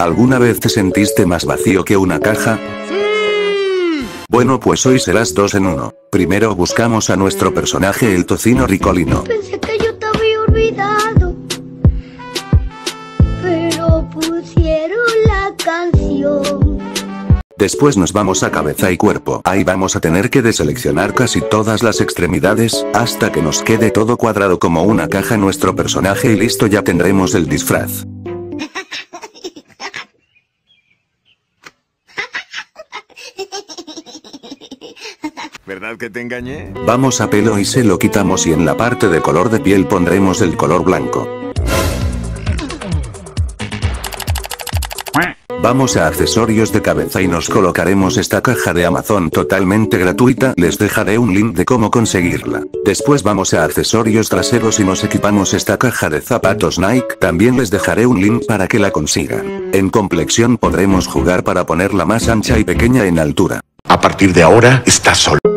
¿Alguna vez te sentiste más vacío que una caja? Bueno pues hoy serás dos en uno. Primero buscamos a nuestro personaje el tocino ricolino. Pensé que yo te había olvidado. Pero pusieron la canción. Después nos vamos a cabeza y cuerpo. Ahí vamos a tener que deseleccionar casi todas las extremidades, hasta que nos quede todo cuadrado como una caja nuestro personaje y listo ya tendremos el disfraz. ¿Verdad que te engañé? Vamos a pelo y se lo quitamos y en la parte de color de piel pondremos el color blanco. Vamos a accesorios de cabeza y nos colocaremos esta caja de Amazon totalmente gratuita, les dejaré un link de cómo conseguirla. Después vamos a accesorios traseros y nos equipamos esta caja de zapatos Nike, también les dejaré un link para que la consigan. En complexión podremos jugar para ponerla más ancha y pequeña en altura. A partir de ahora, estás solo.